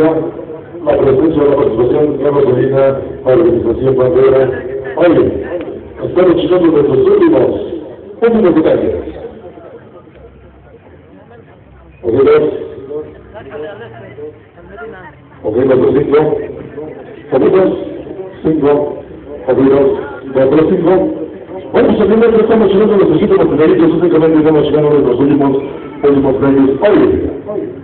la presencia de la participación de la organización Bandera. Oye, estamos llegando nuestros últimos, últimos detalles. ¿Oídos los cinco? ¿Oídos? Cinco. ¿Oídos? ¿Cuatro, cinco? Bueno, pues estamos llegando a nuestros últimos únicamente estamos llegando a nuestros últimos, últimos premios. Oye,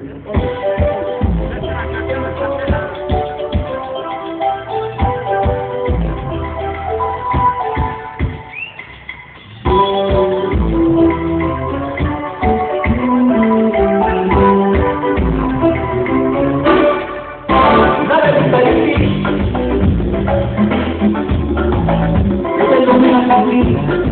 Thank you.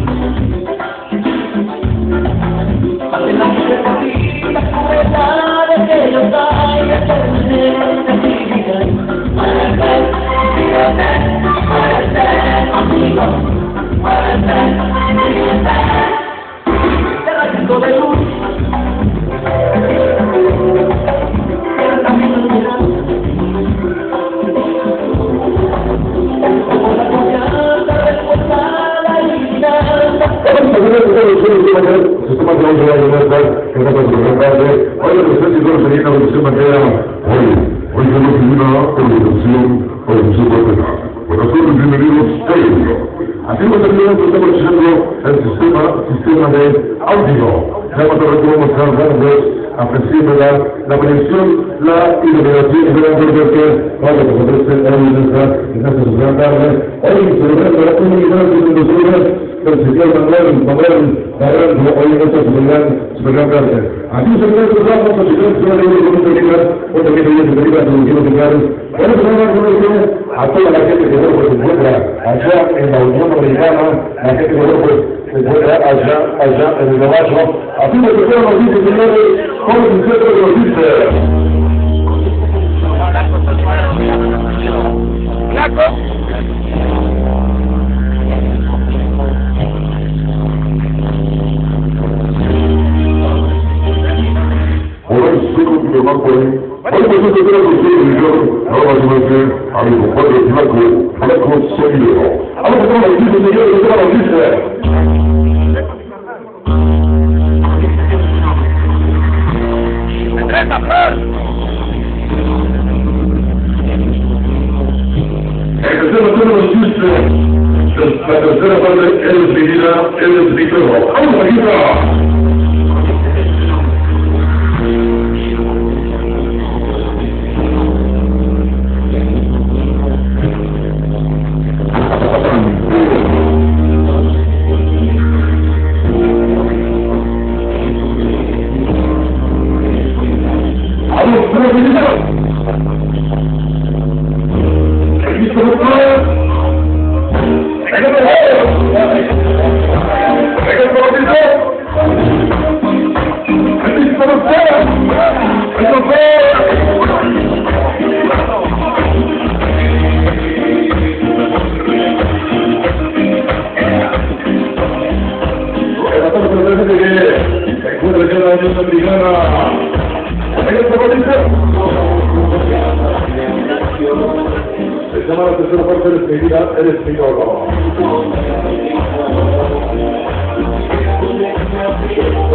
Sistema de audio de nuestra, que no presentarse. Hoy el presidente y sería la comisión materia. Hoy, hoy tenemos una organización, organización penal. Buenas tardes, bienvenidos a ello. Así nos terminamos, estamos haciendo el sistema, sistema de audio. Ya cuando retomamos cada vez apreciando la, la prevención, la iluminación de la que vamos a hoy en esta, en esta sociedad tarde. Hoy celebrando la comunidad de industrias del señor Manuel, Manuel Barranco, hoy en esta sociedad, sociedad tarde. Aquí se encuentra el trabajo, sociedad, sociedad de la comunidad, hoy también hay que pedir a los quiero dejar. Vamos a hablar con a toda la gente que luego se encuentra allá en la Unión Americana, la gente que luego se encuentra allá, allá en el Gabacho. Así nos quedan los dice, señores, como se encuentra los الناس عن المخرج مكرو مكرو السيئة أنا بقول لك دي السيئة اللي بتعمل دي السيئة الجزيرة كلها مجلس الجزيرة بدأت الجزيرة الجزيرة أول ما جيت Se llama la tercera parte de despedida, eres mi oro. Quiero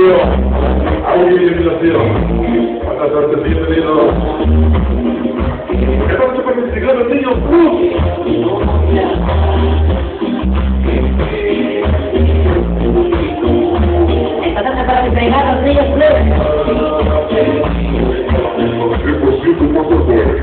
Medelio, a una iluminación. Buenas tardes, bienvenidos. Noche para investigar los niños Plus. Esta noche para entregar los niños plus. 100% más mejor.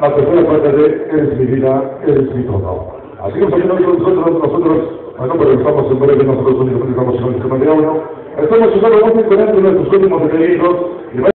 La tercera parte de mi vida, mi. Así que nosotros, nosotros, estamos en breve, nosotros de nuestros últimos detenidos